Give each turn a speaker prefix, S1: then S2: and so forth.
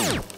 S1: Oh!